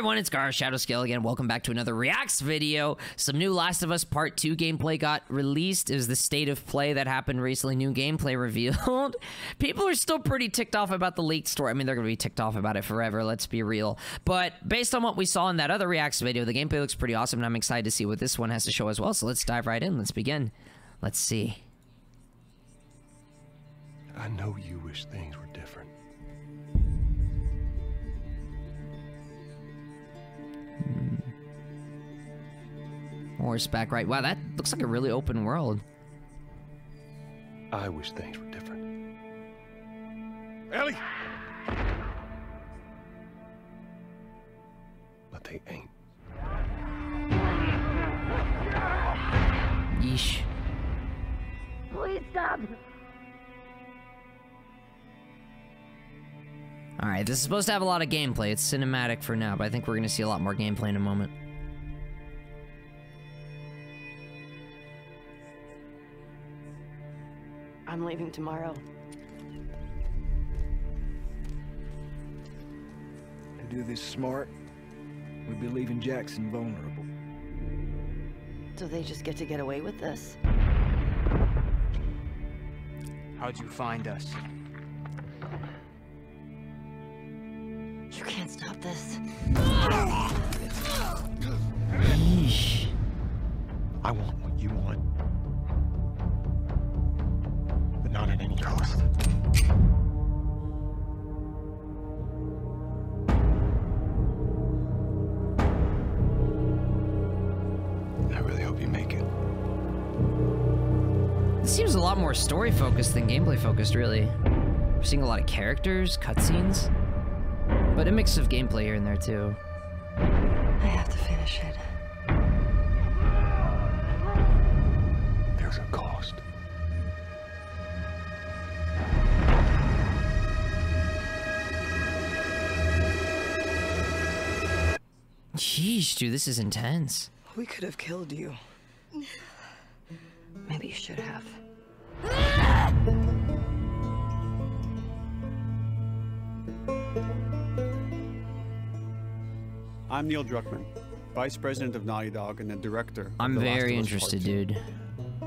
everyone, it's Garo Shadowscale again. Welcome back to another Reacts video. Some new Last of Us Part 2 gameplay got released. It was the state of play that happened recently. New gameplay revealed. People are still pretty ticked off about the leaked story. I mean, they're going to be ticked off about it forever, let's be real. But based on what we saw in that other Reacts video, the gameplay looks pretty awesome, and I'm excited to see what this one has to show as well. So let's dive right in. Let's begin. Let's see. I know you wish things were Hmm. Horseback, right? Wow, that looks like a really open world. I wish things were different. Ellie! But they ain't. Yeesh. Please stop. Alright, this is supposed to have a lot of gameplay. It's cinematic for now, but I think we're going to see a lot more gameplay in a moment. I'm leaving tomorrow. To do this smart, we'd be leaving Jackson vulnerable. So they just get to get away with this. How'd you find us? You this. Yeesh. I want what you want. But not at any cost. I really hope you make it. This seems a lot more story focused than gameplay focused, really. We're seeing a lot of characters, cutscenes, but a mix of gameplay here and there, too. I have to finish it. There's a cost. Jeez, dude, this is intense. We could have killed you. Maybe you should have. I'm Neil Druckmann, Vice President of Naughty Dog and the Director. I'm The very of Us Part interested, dude.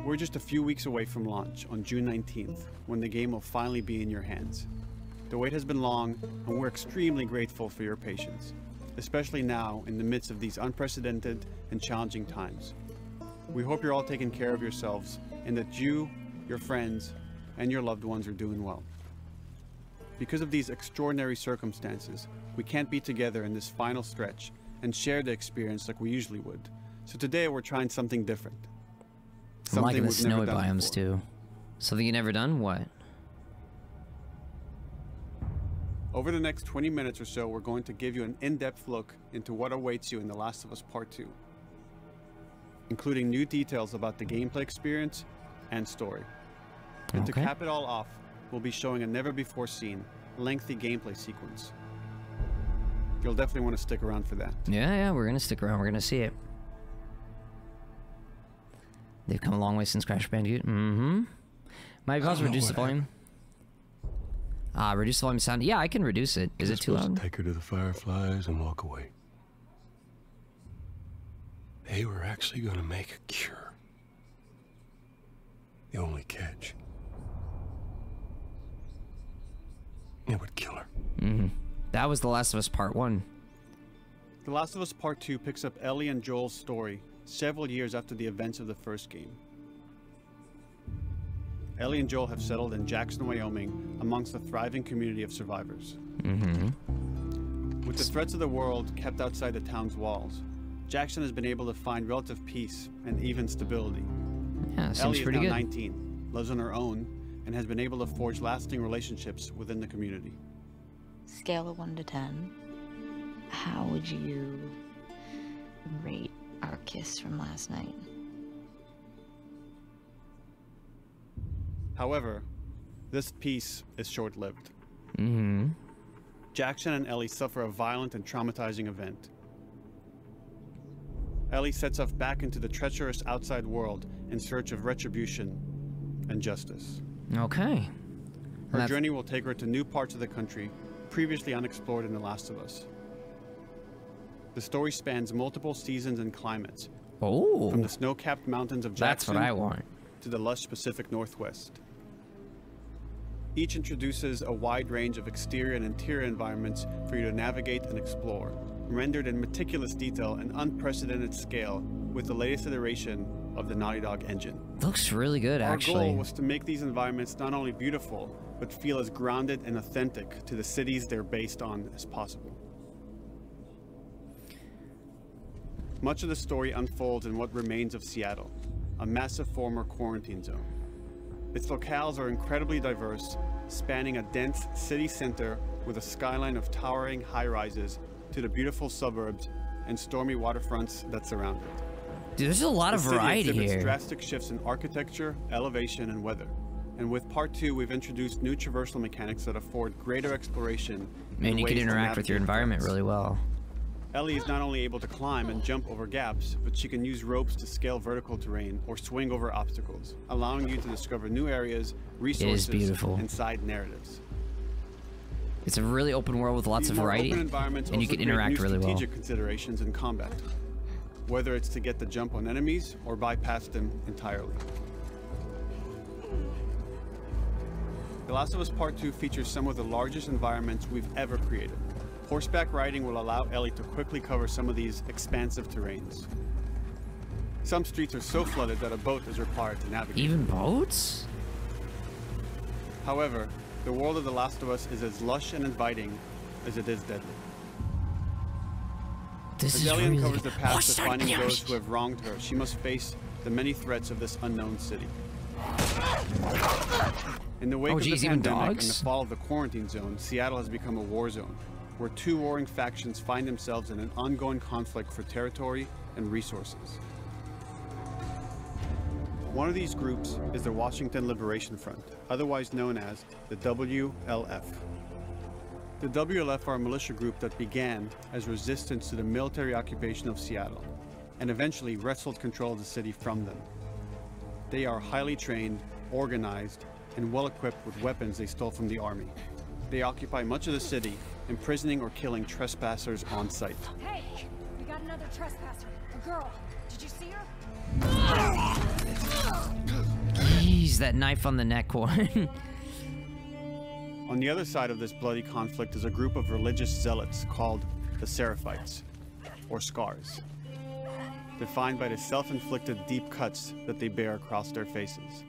We're just a few weeks away from launch on June 19th, when the game will finally be in your hands. The wait has been long, and we're extremely grateful for your patience, especially now in the midst of these unprecedented and challenging times. We hope you're all taking care of yourselves and that you, your friends, and your loved ones are doing well. Because of these extraordinary circumstances, we can't be together in this final stretch and share the experience like we usually would. So today we're trying something different. I'm liking the we've never snowy done biomes, before. too. Something you never done? What? Over the next 20 minutes or so, we're going to give you an in-depth look into what awaits you in The Last of Us Part 2, including new details about the gameplay experience and story. And to cap it all off, we'll be showing a never-before-seen, lengthy gameplay sequence. You'll definitely want to stick around for that. Yeah, yeah, we're gonna stick around. We're gonna see it. They've come a long way since Crash Bandicoot. Mm-hmm. Might be I possible don't to reduce the volume. Ah, reduce the volume sound. Yeah, I can reduce it. Is You're it too supposed to loud? Take her to the fireflies and walk away. They were actually going to make a cure. The only catch. It would kill her. Mm-hmm. That was The Last of Us Part 1. The Last of Us Part 2 picks up Ellie and Joel's story several years after the events of the first game. Ellie and Joel have settled in Jackson, Wyoming, amongst a thriving community of survivors. Mm-hmm. With the threats of the world kept outside the town's walls, Jackson has been able to find relative peace and even stability. Yeah, Ellie is pretty now good. 19, lives on her own, and has been able to forge lasting relationships within the community. Scale of 1 to 10. How would you rate our kiss from last night? However, this peace is short lived. Mm-hmm. Jackson and Ellie suffer a violent and traumatizing event. Ellie sets off back into the treacherous outside world in search of retribution and justice. Okay. Her That's- journey will take her to new parts of the country previously unexplored in The Last of Us. The story spans multiple seasons and climates, Oh, from the snow-capped mountains of that's Jackson what I want. to the lush Pacific Northwest. Each introduces a wide range of exterior and interior environments for you to navigate and explore, rendered in meticulous detail and unprecedented scale with the latest iteration of the Naughty Dog engine. Looks really good, Our actually. goal was to make these environments not only beautiful, but feel as grounded and authentic to the cities they're based on as possible. Much of the story unfolds in what remains of Seattle, a massive former quarantine zone. Its locales are incredibly diverse, spanning a dense city center with a skyline of towering high rises to the beautiful suburbs and stormy waterfronts that surround it. Dude, there's a lot The of variety here. drastic shifts in architecture, elevation, and weather. And with part two, we've introduced new traversal mechanics that afford greater exploration. Man, and you can interact with your environment threats. really well. Ellie is not only able to climb and jump over gaps, but she can use ropes to scale vertical terrain or swing over obstacles, allowing you to discover new areas, resources, beautiful. and side narratives. It's a really open world with lots These of variety, and you can interact really well. strategic considerations in combat, whether it's to get the jump on enemies or bypass them entirely. The Last of Us Part 2 features some of the largest environments we've ever created. Horseback riding will allow Ellie to quickly cover some of these expansive terrains. Some streets are so flooded that a boat is required to navigate. Even boats? However, the world of The Last of Us is as lush and inviting as it is deadly. This As Ellie really uncovers the path to finding those who have wronged her, she must face the many threats of this unknown city. In the wake Oh, of the pandemic and the fall of the quarantine zone, Seattle has become a war zone, where two warring factions find themselves in an ongoing conflict for territory and resources. One of these groups is the Washington Liberation Front, otherwise known as the WLF. The WLF are a militia group that began as resistance to the military occupation of Seattle and eventually wrestled control of the city from them. They are highly trained, organized, and well equipped with weapons they stole from the army. They occupy much of the city, imprisoning or killing trespassers on sight. Hey, we got another trespasser. A girl. Did you see her? Jeez, that knife on the neck one. On the other side of this bloody conflict is a group of religious zealots called the Seraphites, or Scars, defined by the self inflicted deep cuts that they bear across their faces.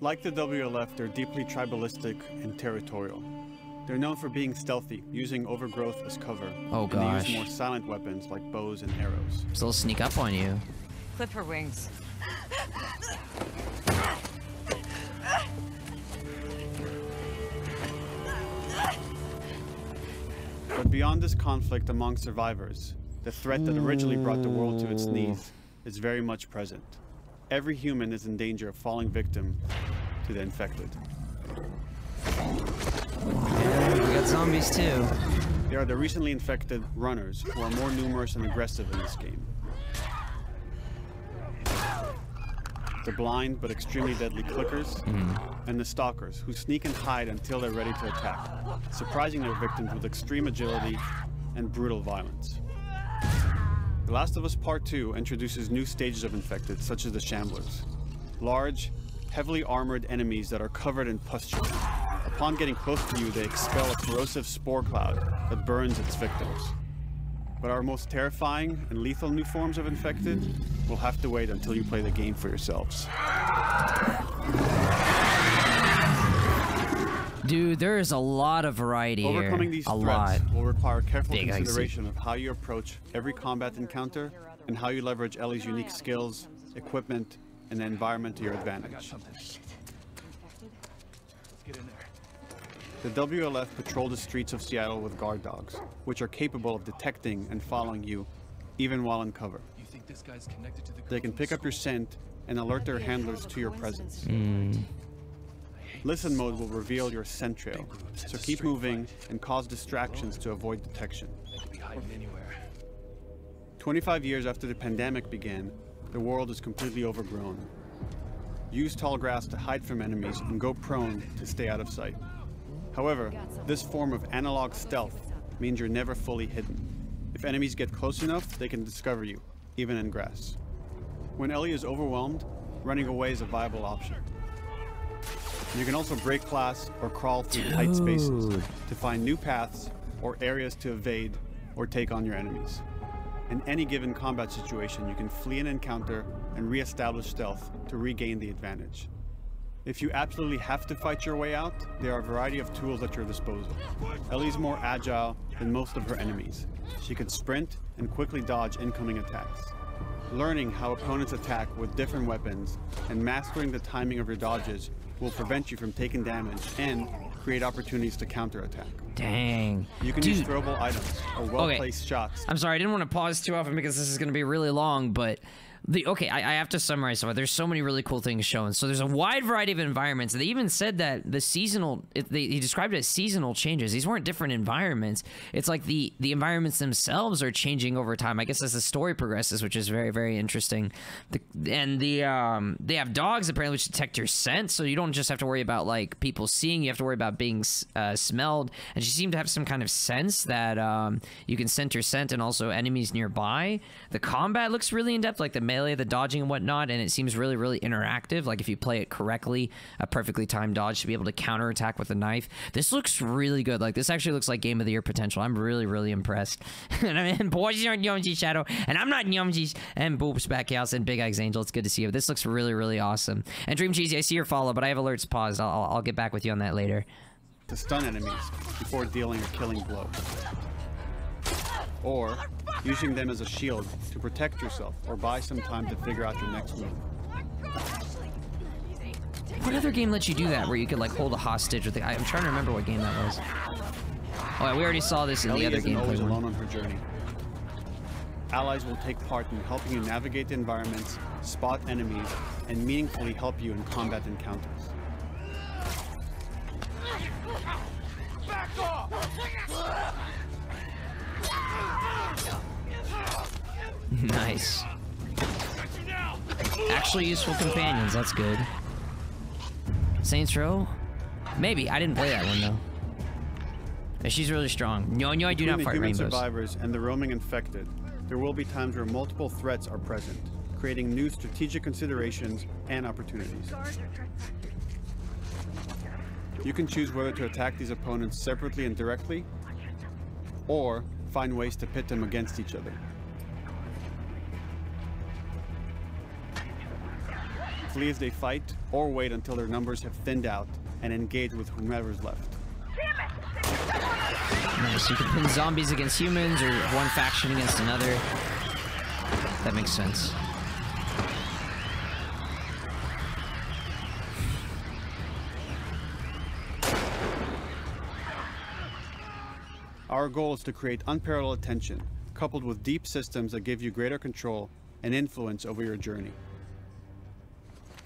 Like the WLF, they're deeply tribalistic and territorial. They're known for being stealthy, using overgrowth as cover. Oh, and they use more silent weapons like bows and arrows. so they'll sneak up on you. Clip her wings. But beyond this conflict among survivors, the threat that originally brought the world to its knees is very much present. Every human is in danger of falling victim to the infected. We got zombies too. They are the recently infected runners who are more numerous and aggressive in this game. The blind but extremely deadly clickers, hmm. and the stalkers who sneak and hide until they're ready to attack, surprising their victims with extreme agility and brutal violence. The Last of Us Part 2 introduces new stages of infected, such as the Shamblers. Large, heavily armored enemies that are covered in pustule. Upon getting close to you, they expel a corrosive spore cloud that burns its victims. But our most terrifying and lethal new forms of infected will have to wait until you play the game for yourselves. Dude, there is a lot of variety Overcoming here. these a threats lot. will require careful Big, consideration of how you approach every combat encounter and how you leverage Ellie's unique skills, equipment, and the environment to your advantage. The WLF patrol the streets of Seattle with guard dogs, which are capable of detecting and following you, even while in cover. You think this guy's connected to the They can pick up your scent and alert their handlers to your presence. Mm. Listen mode will reveal your scent trail, so keep moving and cause distractions to avoid detection. could be hiding anywhere. 25 years after the pandemic began, the world is completely overgrown. Use tall grass to hide from enemies and go prone to stay out of sight. However, this form of analog stealth means you're never fully hidden. If enemies get close enough, they can discover you, even in grass. When Ellie is overwhelmed, running away is a viable option. You can also break class or crawl through tight spaces to find new paths or areas to evade or take on your enemies. In any given combat situation, you can flee an encounter and re-establish stealth to regain the advantage. If you absolutely have to fight your way out, there are a variety of tools at your disposal. Ellie's more agile than most of her enemies. She can sprint and quickly dodge incoming attacks. Learning how opponents attack with different weapons and mastering the timing of your dodges will prevent you from taking damage and create opportunities to counterattack. Dang. You can use Dude. throwable items or well-placed shots I'm sorry, I didn't want to pause too often because this is going to be really long, but the okay, I, I have to summarize some. There's so many really cool things shown. So there's a wide variety of environments. They even said that the seasonal, it, they, he described it as seasonal changes. These weren't different environments. It's like the the environments themselves are changing over time. I guess as the story progresses, which is very very interesting. The, and the um they have dogs apparently which detect your scent, so you don't just have to worry about like people seeing. You have to worry about being uh, smelled. And she seemed to have some kind of sense that um you can scent your scent and also enemies nearby. The combat looks really in depth, like the melee, the dodging and whatnot, and it seems really really interactive. Like if you play it correctly, a perfectly timed dodge to be able to counterattack with a knife. This looks really good. Like this actually looks like game of the year potential. I'm really really impressed. and I mean, boys are Yomji Shadow, and I'm not Yomji and Boobs Backhouse and Big Eggs Angel. It's good to see you. This looks really really awesome. And Dream Cheesy, I see your follow, but I have alerts paused. I'll, I'll I'll get back with you on that later. to stun enemies before dealing a killing blow. Or using them as a shield to protect yourself or buy some time to figure out your next move. What other game lets you do that, where you could like hold a hostage with the? I- I'm trying to remember what game that was. Oh, yeah, we already saw this in Ellie the other isn't always alone on her journey. Allies will take part in helping you navigate the environments, spot enemies, and meaningfully help you in combat encounters. nice. Actually useful companions, that's good. Saints Row? Maybe. I didn't play that one though. She's really strong. No, no, I do not Between the fight human rainbows. survivors and the roaming infected, there will be times where multiple threats are present, creating new strategic considerations and opportunities. You can choose whether to attack these opponents separately and directly, or find ways to pit them against each other. Flee as they fight, or wait until their numbers have thinned out and engage with whomever's left. Nice. You can pin zombies against humans or one faction against another. That makes sense. Our goal is to create unparalleled attention, coupled with deep systems that give you greater control and influence over your journey.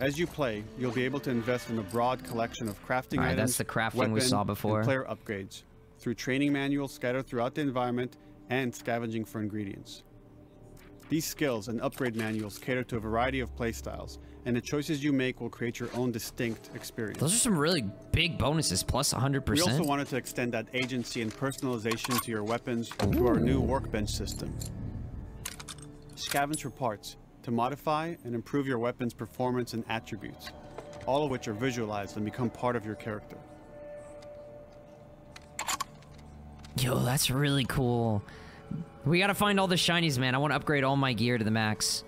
As you play, you'll be able to invest in a broad collection of crafting Alright, items, that's the crafting we weapon, saw and before. player upgrades, through training manuals scattered throughout the environment and scavenging for ingredients. These skills and upgrade manuals cater to a variety of playstyles, and the choices you make will create your own distinct experience. Those are some really big bonuses, plus 100%. We also wanted to extend that agency and personalization to your weapons through our new workbench system. Scavenge for parts to modify and improve your weapon's performance and attributes, all of which are visualized and become part of your character. Yo, that's really cool. We gotta find all the shinies, man. I want to upgrade all my gear to the max.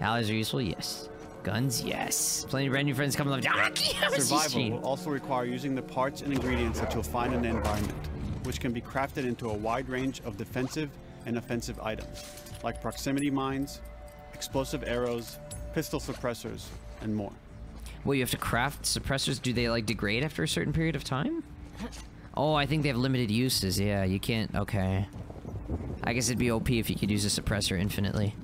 Allies are useful, yes. Guns, yes. Plenty of brand new friends coming up. Ah, Survival will also require using the parts and ingredients that you'll find in the environment, which can be crafted into a wide range of defensive and offensive items, like proximity mines, explosive arrows, pistol suppressors, and more. Well, you have to craft suppressors. Do they like degrade after a certain period of time? Oh, I think they have limited uses. Yeah, you can't. Okay. I guess it'd be OP if you could use a suppressor infinitely.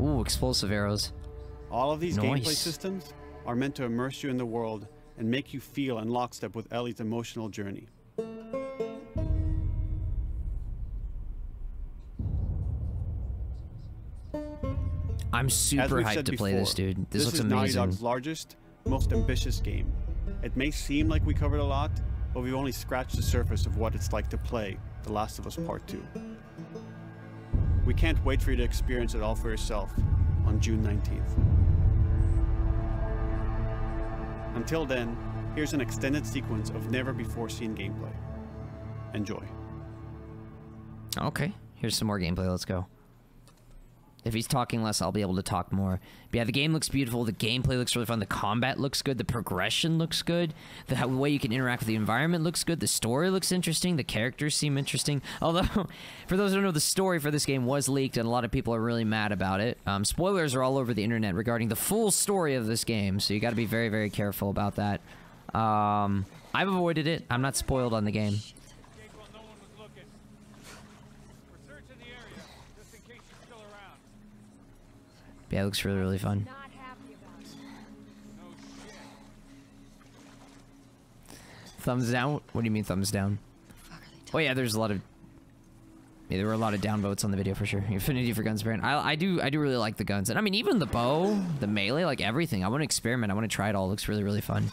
Ooh, explosive arrows. All of these gameplay systems are meant to immerse you in the world and make you feel in lockstep with Ellie's emotional journey. I'm super hyped to play this, dude. This, This, looks is Naughty amazing. Dog's largest, most ambitious game. It may seem like we covered a lot, but we've only scratched the surface of what it's like to play The Last of Us Part 2. We can't wait for you to experience it all for yourself on June 19th. Until then, here's an extended sequence of never before seen gameplay. Enjoy. Okay, here's some more gameplay. Let's go. If he's talking less, I'll be able to talk more. But yeah, the game looks beautiful. The gameplay looks really fun. The combat looks good. The progression looks good. The way you can interact with the environment looks good. The story looks interesting. The characters seem interesting. Although, for those who don't know, the story for this game was leaked, and a lot of people are really mad about it. Um, spoilers are all over the internet regarding the full story of this game, so you got to be very, very careful about that. Um, I've avoided it. I'm not spoiled on the game. Yeah, it looks really, really fun. Thumbs down? What do you mean thumbs down? Oh yeah, there's a lot of yeah, there were a lot of downvotes on the video for sure. Affinity for guns, Baron. I, I do I do really like the guns, and I mean even the bow, the melee, like everything. I want to experiment. I want to try it all. It looks really really fun.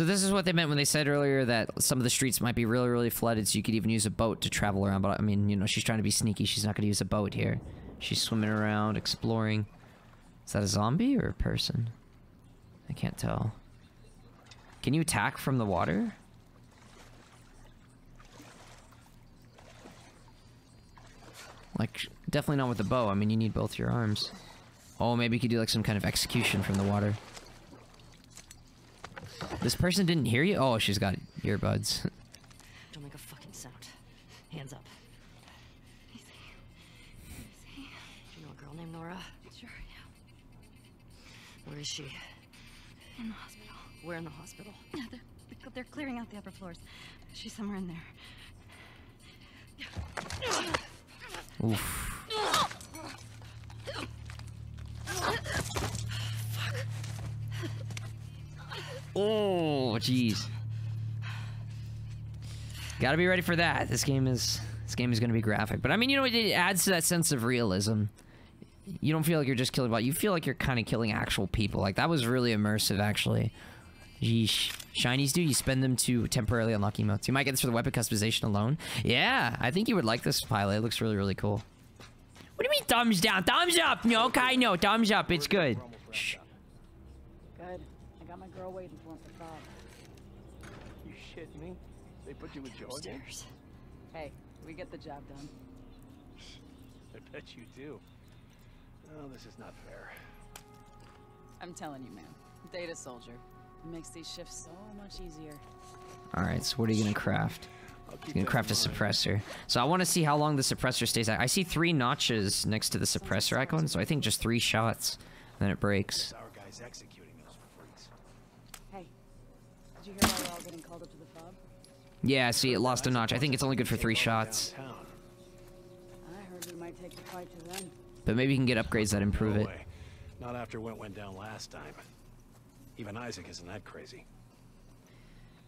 So this is what they meant when they said earlier that some of the streets might be really, really flooded, so you could even use a boat to travel around. But I mean, you know, she's trying to be sneaky. She's not going to use a boat here. She's swimming around, exploring. Is that a zombie or a person? I can't tell. Can you attack from the water? Like, definitely not with the bow. I mean, you need both your arms. Oh, maybe you could do like some kind of execution from the water. This person didn't hear you? Oh, she's got earbuds. Don't make a fucking sound. Hands up. Do you know a girl named Nora? Sure, yeah. Where is she? In the hospital. Where in the hospital? Yeah, they're, they're clearing out the upper floors. She's somewhere in there. Oof. Oh, jeez. Gotta be ready for that. This game is this game is gonna be graphic, but I mean, you know, it, adds to that sense of realism. You don't feel like you're just killing bot. You feel like you're kind of killing actual people. Like that was really immersive, actually. Yeesh. Shinies do, you spend them to temporarily unlock emotes. You might get this for the weapon customization alone. Yeah, I think you would like this pilot. It looks really, really cool. What do you mean thumbs down? Thumbs up! No, okay, no, thumbs up. It's good. Shh. Good. I got my girl waiting for him for Bob. You shitting me? They put you with Joe again? Upstairs. Hey, we get the job done. I bet you do. Oh, this is not fair. I'm telling you, man. Data soldier. It makes these shifts so much easier. All right, so what are you gonna craft? I'll keep You can craft a suppressor. So I want to see how long the suppressor stays. I I see three notches next to the suppressor icon, so I think just three shots, then it breaks. Our guys executing those freaks. Hey, did you hear why we're all getting called up to the fob? Yeah, see, it lost a notch. I think it's only good for three shots, Downtown. I heard we might take the fight to them. but maybe you can get upgrades that improve it. Not after what went down last time. Even Isaac isn't that crazy.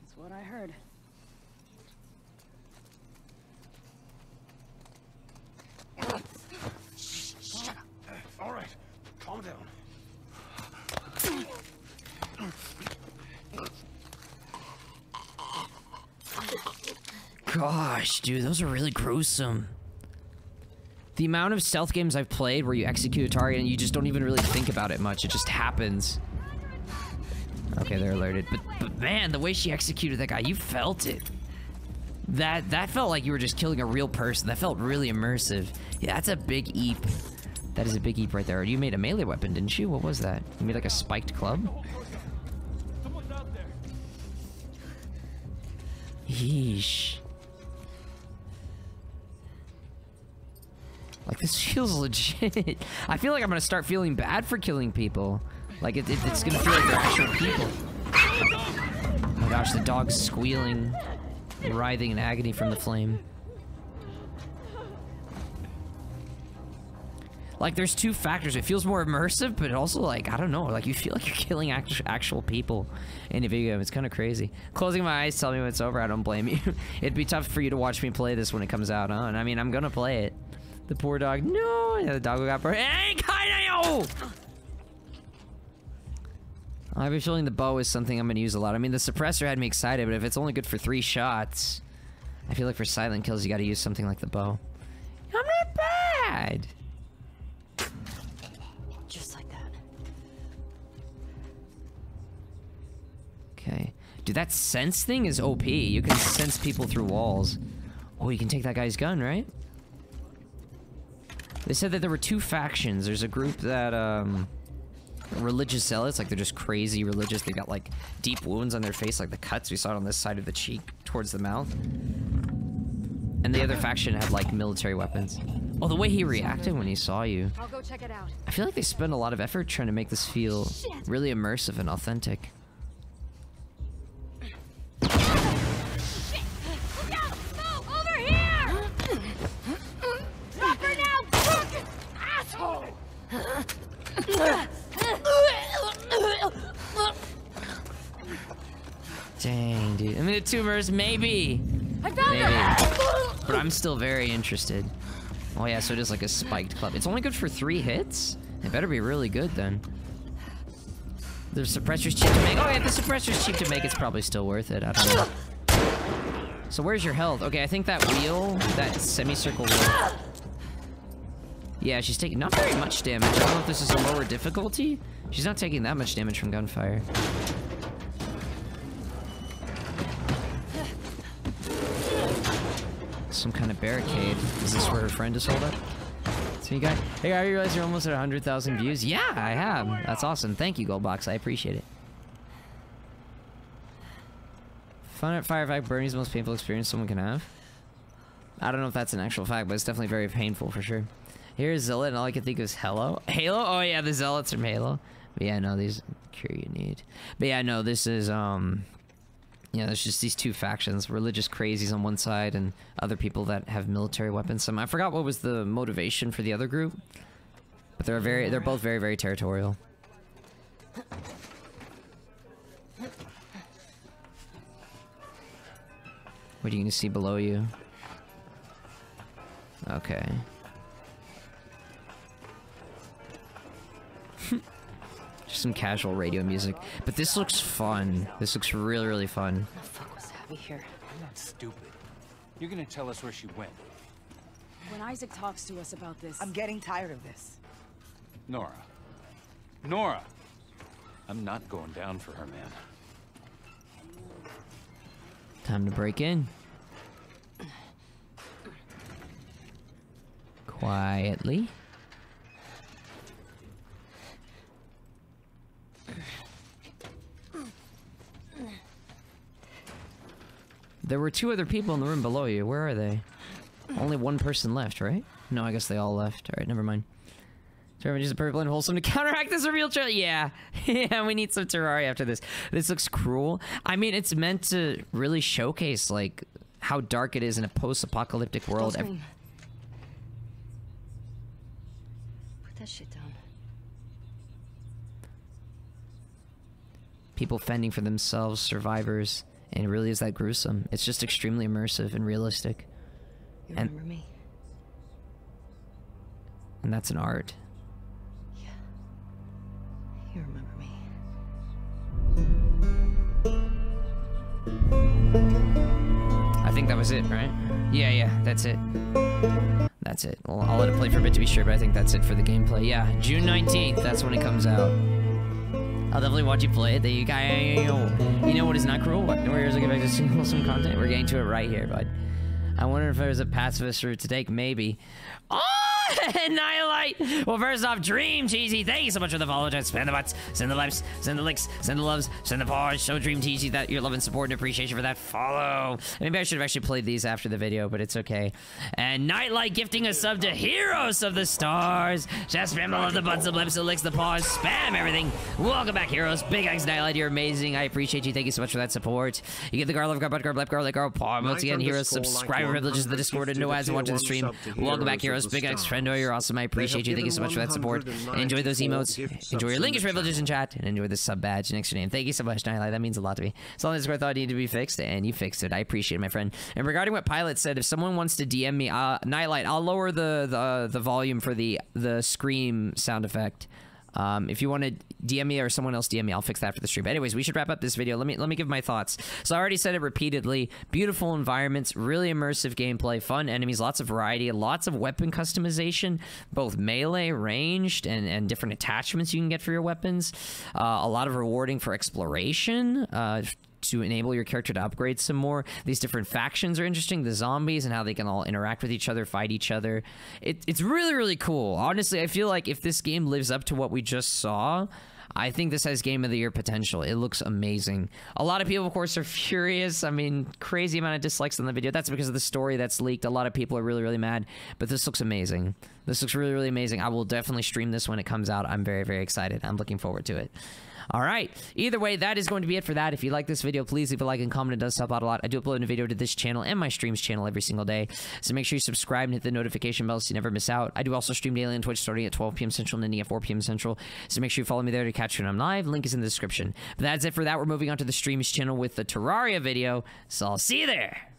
That's what I heard. All right, calm down. Gosh, dude, those are really gruesome. The amount of stealth games I've played where you execute a target and you just don't even really think about it much. It just happens. Okay, they're alerted. But, but man, the way she executed that guy, you felt it. That that felt like you were just killing a real person. That felt really immersive. Yeah, that's a big eep. That is a big eep right there. You made a melee weapon, didn't you? What was that? You made like a spiked club? Yeesh. Like this feels legit. I feel like I'm gonna start feeling bad for killing people. Like it, it- it's gonna feel like they're actual people. Oh my gosh, the dog's squealing, writhing in agony from the flame. Like there's two factors. It feels more immersive, but also like I don't know. Like you feel like you're killing act actual people in a video game. It's kind of crazy. Closing my eyes, tell me when it's over. I don't blame you. It'd be tough for you to watch me play this when it comes out, huh? And I mean, I'm gonna play it. The poor dog. No, yeah, the dog got burned. Hey, kind. I have a feeling the bow is something I'm gonna use a lot. I mean, the suppressor had me excited, but if it's only good for three shots, I feel like for silent kills, you gotta use something like the bow. I'm not bad. Just like that. Okay. Dude, that sense thing is OP. You can sense people through walls. Oh, you can take that guy's gun, right? They said that there were two factions. There's a group that, um... Religious zealots, like they're just crazy religious. They got like deep wounds on their face, like the cuts we saw on this side of the cheek towards the mouth. And the other faction had like military weapons. Oh, the way he reacted when he saw you. I'll go check it out. I feel like they spend a lot of effort trying to make this feel really immersive and authentic. Dude. I mean, the tumors, maybe. I found Maybe. But I'm still very interested. Oh yeah, so it is like a spiked club. It's only good for three hits? It better be really good then. The suppressor's cheap to make. Oh yeah, the suppressor's cheap to make. It's probably still worth it. I don't know. So where's your health? Okay, I think that wheel, that semicircle wheel. Yeah, she's taking not very much damage. I don't know if this is a lower difficulty. She's not taking that much damage from gunfire. Some kind of barricade. Is this where her friend is holed up? So you got, hey, I realize you're almost at 100,000 views. Yeah, I have. That's awesome. Thank you, Goldbox. I appreciate it. Fun at Fire Fact, Bernie's most painful experience someone can have. I don't know if that's an actual fact, but it's definitely very painful for sure. Here's Zealot, and all I can think is Hello. Halo? Oh yeah, the Zealots from Halo. But yeah, no, these cure you need. But yeah, no, this is um yeah, there's just these two factions, religious crazies on one side and other people that have military weapons. Some I forgot what was the motivation for the other group. But they're very they're both very, very territorial. What are you gonna see below you? Okay. Some casual radio music. But this looks fun. This looks really, really fun. What The fuck was Abby here? I'm not stupid. You're gonna tell us where she went. When Isaac talks to us about this, I'm getting tired of this. Nora. Nora! I'm not going down for her, man. Time to break in. Quietly. There were two other people in the room below you. Where are they? Only one person left, right? No, I guess they all left. All right, never mind. Terraria is a perfect blend wholesome to counteract this reveal trail. Yeah, yeah, we need some Terraria after this. This looks cruel. I mean, it's meant to really showcase like how dark it is in a post-apocalyptic world. Put that shit down. People fending for themselves, survivors, and it really is that gruesome. It's just extremely immersive and realistic, You And- remember me? and that's an art. Yeah. You remember me. I think that was it, right? Yeah, yeah, that's it. That's it. Well, I'll let it play for a bit to be sure, but I think that's it for the gameplay. Yeah, June 19th, that's when it comes out. I'll definitely watch you play it. The guy, you know what is not cruel? What? Where's looking back to some content? We're getting to it right here, bud. I wonder if there's a pacifist route to take. Maybe. Oh, Nightlight! Well, first off, Dream Cheesy, thank you so much for the follow. Just spend the butts, send the lives, send the licks, send the loves, send the paws. Show Dream Cheesy that your love and support and appreciation for that follow. Maybe I should have actually played these after the video, but it's okay. And Nightlight gifting a sub to Heroes of the Stars. Just spam the love, the butts, the lips, the licks, the paws, spam everything. Welcome back, Heroes. Big X Nightlight, you're amazing. I appreciate you. Thank you so much for that support. You get the garlic, garlic, garlic, garlic, garlic, garlic, paw. Once again, Heroes, subscriber privileges, the Discord, and no ads watching the stream. Welcome back, Heroes. Big X friend know you're awesome. I appreciate you. Thank you so much for that support. And enjoy those emotes. Enjoy your linkish privileges in chat. And enjoy the sub badge to your name. Thank you so much, Nightlight. That means a lot to me. Something that's I thought needed to be fixed, and you fixed it. I appreciate it, my friend. And regarding what Pilot said, if someone wants to DM me, uh, Nightlight, I'll lower the the, uh, the volume for the the scream sound effect. Um, if you want to DM me or someone else DM me, I'll fix that for the stream. But anyways, we should wrap up this video. Let me let me give my thoughts. So I already said it repeatedly. Beautiful environments, really immersive gameplay, fun enemies, lots of variety, lots of weapon customization, both melee, ranged, and and different attachments you can get for your weapons. Uh, a lot of rewarding for exploration. Uh, to enable your character to upgrade some more. These different factions are interesting. The zombies and how they can all interact with each other, fight each other. It, it's really, really cool. Honestly, I feel like if this game lives up to what we just saw, I think this has game of the year potential. It looks amazing. A lot of people, of course, are furious. I mean, crazy amount of dislikes on the video. That's because of the story that's leaked. A lot of people are really, really mad. But this looks amazing. This looks really, really amazing. I will definitely stream this when it comes out. I'm very, very excited. I'm looking forward to it. All right. Either way, that is going to be it for that. If you like this video, please leave a like and comment. It does help out a lot. I do upload a video to this channel and my streams channel every single day. So make sure you subscribe and hit the notification bell so you never miss out. I do also stream daily on Twitch starting at 12 p.m. Central and ending at 4 p.m. Central. So make sure you follow me there to catch when I'm live. Link is in the description. But that's it for that. We're moving on to the streams channel with the Terraria video. So I'll see you there.